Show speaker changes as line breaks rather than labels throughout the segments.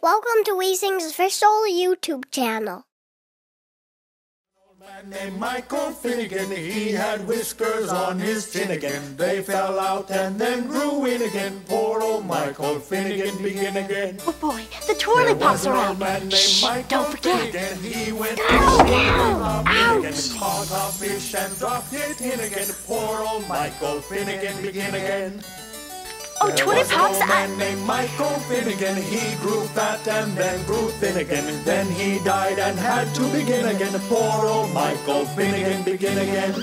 Welcome to Wee Sing's official YouTube channel.
man named Michael Finnegan, he had whiskers on his chin again. They fell out and then grew in again. Poor old Michael Finnegan begin again.
Oh boy, the Twirlypops
an
are
old man
out.
named
Shh,
Michael
don't forget.
Finnegan. He went
Ow,
ow,
ow,
again,
ouch.
caught a fish and dropped it in again. Poor old Michael Finnegan begin again.
Oh,
There
twirly
was an
pops,
old
I...
man named Michael Finnegan. He grew fat and then grew thin again. And then he died and had to begin again. Poor old Michael Finnegan begin again.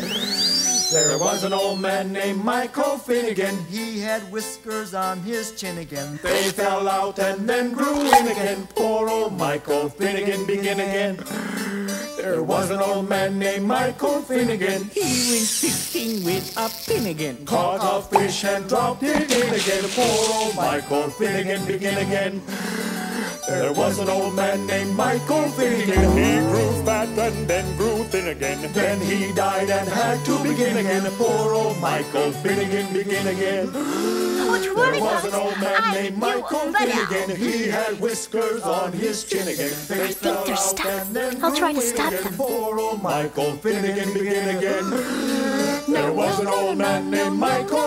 There was an old man named Michael Finnegan.
He had whiskers on his chin again.
They fell out and then grew in again. Poor old Michael Finnegan begin again. There was an old man named Michael Finnegan.
He went fishing with a Finnegan.
Caught a fish and dropped it in again. Poor old Michael Finnegan begin again. There was an old man named Michael Finnegan. He grew fat and then grew thin again. Then he died and had to begin again. Poor old Michael Finnegan begin again. There was an old man named Michael Finnegan. He had whiskers on his chin again. They
I think they're stuck. I'll try to stop them.
Poor old Michael Finnegan begin again. There was an old man named Michael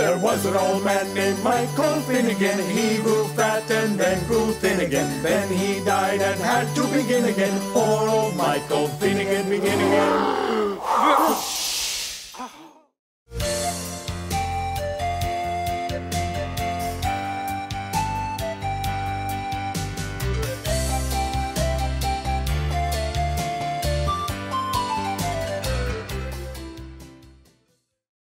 There was an old man named Michael Finnegan. He grew fat and then grew thin again. Then he died and had to begin again. Poor old Michael Finnegan begin again.